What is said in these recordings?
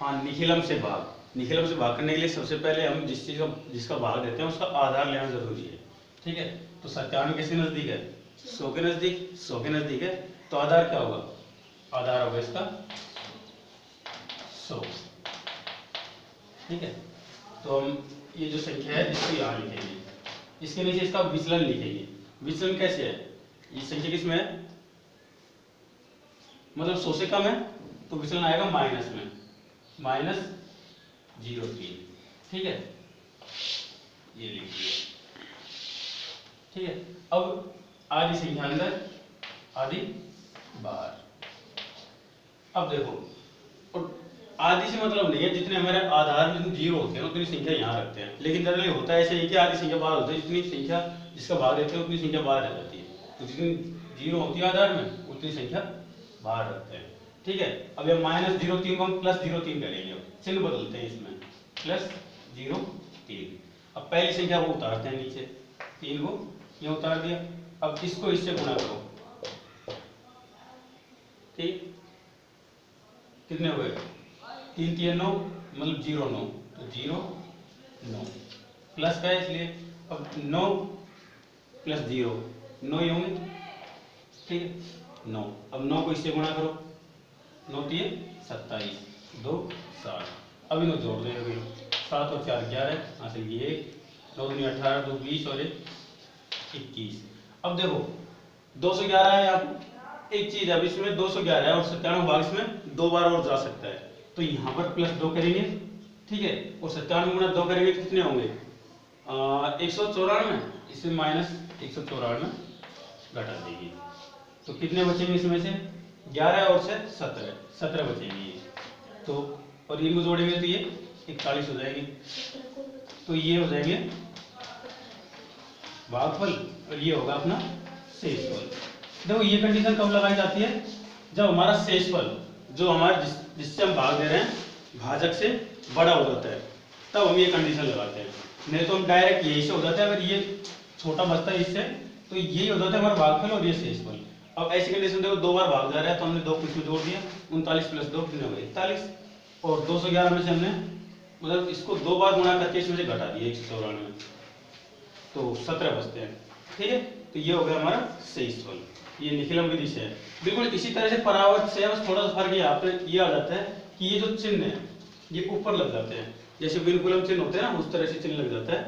हाँ निखिलम से भाग। निखिलम से भाग करने के लिए सबसे पहले हम जिस चीज़ का, जिसका भाग देते हैं, उसका आधार लेना ज़रूरी है। ठीक है? तो सत्तानवे किसके नज़दीक है? सौ के नज़दीक। सौ के नज़दीक है। तो आधार क्या होगा? आधार होगा इसका सौ। ठीक है? तो हम ये जो संख्या है, इसको यहाँ लिखेंगे। इसके नीचे इसका विचलन लिखेंगे। विचलन कैसे है? ये संख्या किसमें है? मतलब सौ से कम है तो विचलन आएगा माइनस में। माइनस ज़ीरो तीन। ठीक है? ये लिख दिया ठीक है? अब आधी संख्या अंदर आधी बाहर अब देखो, और आधी से मतलब नहीं है, जितने हमारे आधार में ज़ीरो होते हैं, उतनी संख्या यहाँ रखते हैं। लेकिन जनरली होता है ऐसे ही कि आधी संख्या बाहर होती है, जितनी संख्या जिसका भाग देते हैं, उतनी संख्या बाहर रह जाती है। तो जितनी ज़ीरो होती है आधार में, उतनी संख्या बाहर रखते हैं। ठीक है? अब ये माइनस ज़ीरो तीन को हम प्लस ज़ीरो तीन करेंगे। चिन्ह बदलते हैं इसमें। प्लस ज़ीरो तीन। अब पहली संख्या को उतारते हैं नीचे। तीन को ये उतार दिया। अब इसको इससे गुणा करो। ठीक? कितने हुए? तीन तीन नौ मतलब ज़ीरो नौ। तो ज़ीरो नौ। प्लस का है इसलिए, अब नौ प्लस ज़ीरो नौ ही होंगे। ठीक है? नौ। अब नौ को इससे गुणा करो। नौ तीन, सत्ताईस, दो, सात। अब इनको जोड़ देंगे सात और चार ग्यारह हासिल की एक, नौ दूनी अठारह, दो बीस और एक, इक्कीस। अब देखो, दो सौ ग्यारह है यहाँ एक चीज़ अब इसमें दो सौ ग्यारह है और सत्तानवे भाग इसमें दो बार और जा सकता है। तो यहाँ पर प्लस दो करेंगे, ठीक है? और सत्तानवे गुणा दो करेंगे तो कितने होंगे? एक सौ चौरानवे। इसमें माइनस एक सौ चौरानवे घटा देंगे। तो कितने बचेंगे इसमें से? ग्यारह और से सत्रह सत्रह बचेंगे ये। तो और इनको जोड़ेंगे तो ये इकतालीस हो जाएँगे। तो ये हो जाएँगे भागफल और ये होगा अपना शेषफल। देखो, ये कंडीशन कब लगाई जाती है? जब हमारा शेषफल, जो हमारा जिस, जिससे हम भाग दे रहे हैं, भाजक से बड़ा हो जाता है, तब हम ये कंडीशन लगाते हैं। नहीं तो हम डायरेक्ट यही से हो जाता है, अगर ये छोटा बचता है इससे तो यही हो जाता है हमारा भागफल और ये शेषफल। अब ऐसी कंडीशन देखो, दो बार भाग जा रहा है तो हमने दो कुछ जोड़ दिया, उनतालीस प्लस दो, कितने हो गए? इकतालीस। और दो सौ ग्यारह में से हमने मतलब इसको दो बार गुणा करके इसमें से घटा दिया, एक सौ चौरानवे। तो सत्रह बचते हैं, ठीक है? तो ये हो गया हमारा शेषफल ये निखिलम विधि से है। बिल्कुल इसी तरह से परावर्त से बस थोड़ा सा फ़र्क यहाँ पे ये आ जाता है कि ये जो चिन्ह है, ये ऊपर लग जाते हैं। जैसे विनकुलम चिन्ह होते हैं ना, उस तरह से चिन्ह लग जाता है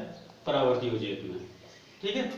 परावर्ती योजित में। ठीक है?